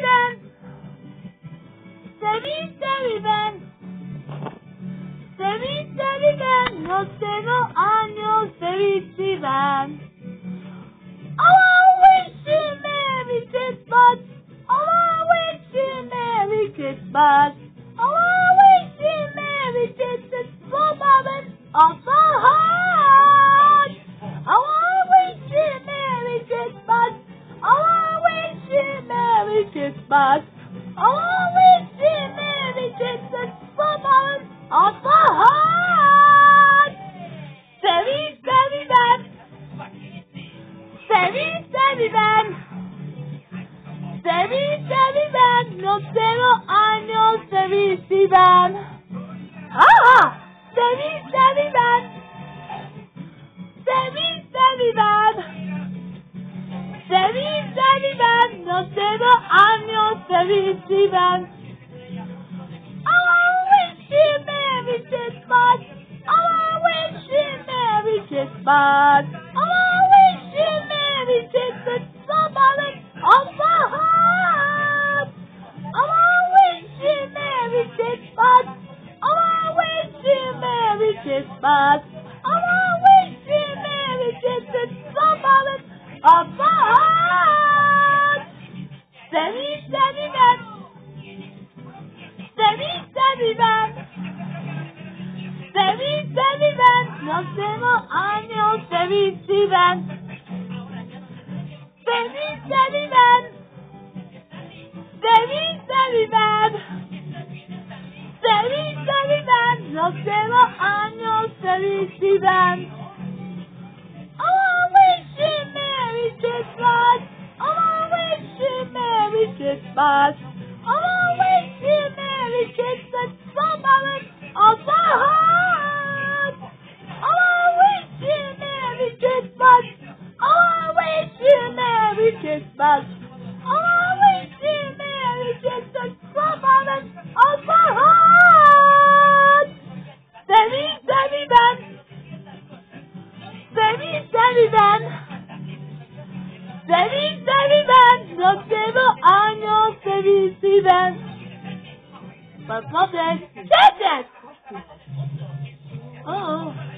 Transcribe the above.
sevilen. Sevin sevilen. Sevin sevilen. No tengo años sevicilen. Oh, wish Merry Christmas. Oh, wish. Christmas. For moment of the heart. Sevin sevilen. Sevin sevilen. Sevin sevilen. No tengo años sevicilen. ¡Ah! Sevin sevilen. Sevin Tengo años sevicilen. Oh, wish you Merry Christmas. Oh. Oh, wish you Merry Christmas. Oh, oh wish you Merry Christmas. Oh, wish you Merry Christmas. Oh, wish you Merry Christmas. On the heart. Sevin sevilen. Sevin sevilen. Sevin sevilen. No tengo años sevicilen. Sevin sevilen. Sevin sevilen. Sevin sevilen. No tengo años sevicilen. Oh, Wish you Merry Christmas from Mother of the heart. Christmas. Oh, wish you Merry Christmas. Oh, wish you Merry Christmas from Mother of the heart. Sevin sevilen. Sevin sevilen. Sevin sevilen. No that. That's it. Oh.